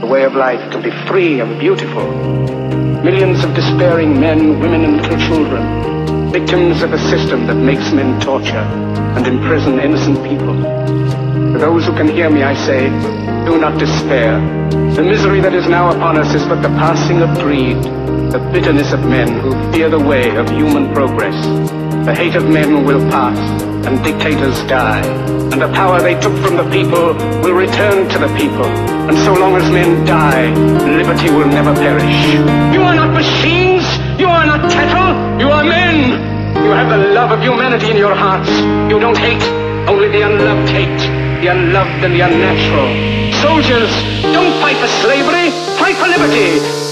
The way of life can be free and beautiful. Millions of despairing men, women, and little children, victims of a system that makes men torture and imprison innocent people. To those who can hear me, I say, do not despair. The misery that is now upon us is but the passing of greed, the bitterness of men who fear the way of human progress. The hate of men will pass, and dictators die, and the power they took from the people will return to the people. And so long as men die, liberty will never perish. You are not machines! You are not cattle! You are men! You have the love of humanity in your hearts. You don't hate, only the unloved hate, the unloved and the unnatural. Soldiers, don't fight for slavery, fight for liberty.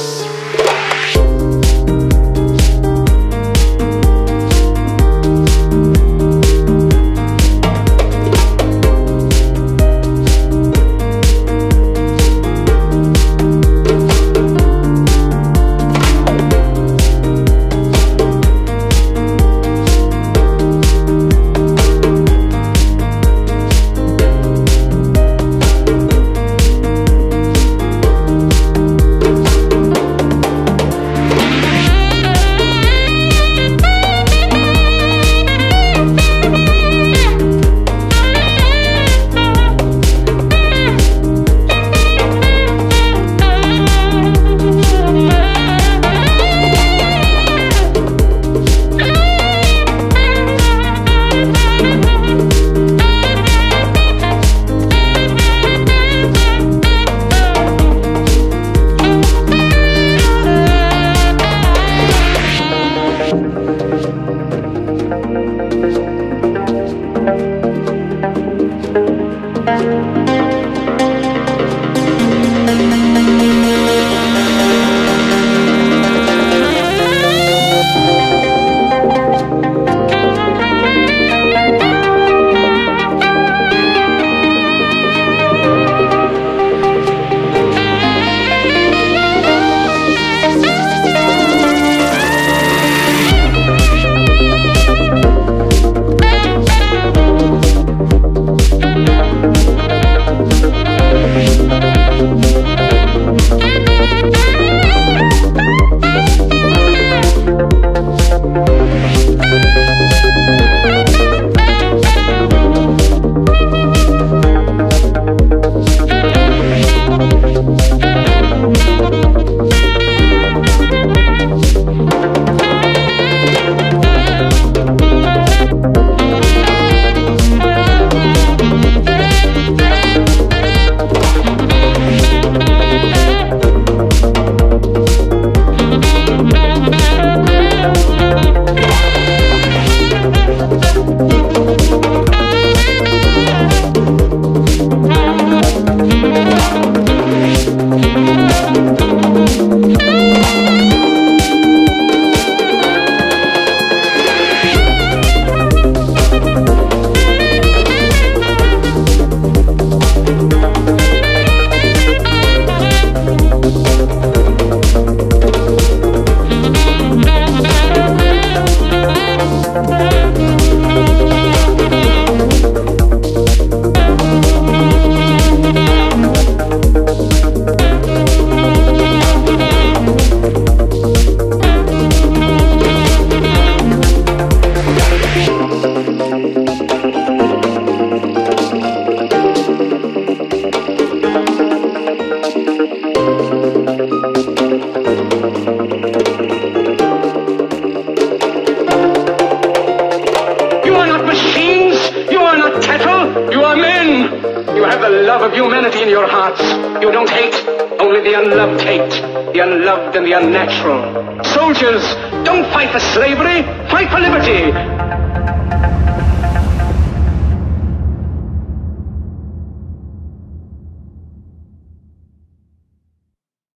The love of humanity in your hearts. You don't hate, only the unloved hate, the unloved and the unnatural. Soldiers, don't fight for slavery, fight for liberty.